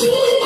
Jesus.